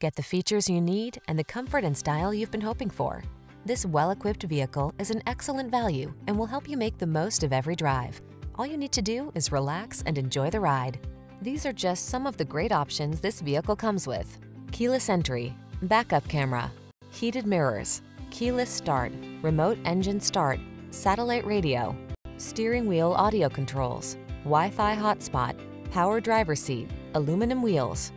Get the features you need and the comfort and style you've been hoping for. This well-equipped vehicle is an excellent value and will help you make the most of every drive. All you need to do is relax and enjoy the ride. These are just some of the great options this vehicle comes with. Keyless entry, backup camera, heated mirrors, keyless start, remote engine start, satellite radio, steering wheel audio controls, Wi-Fi hotspot, power driver seat, aluminum wheels,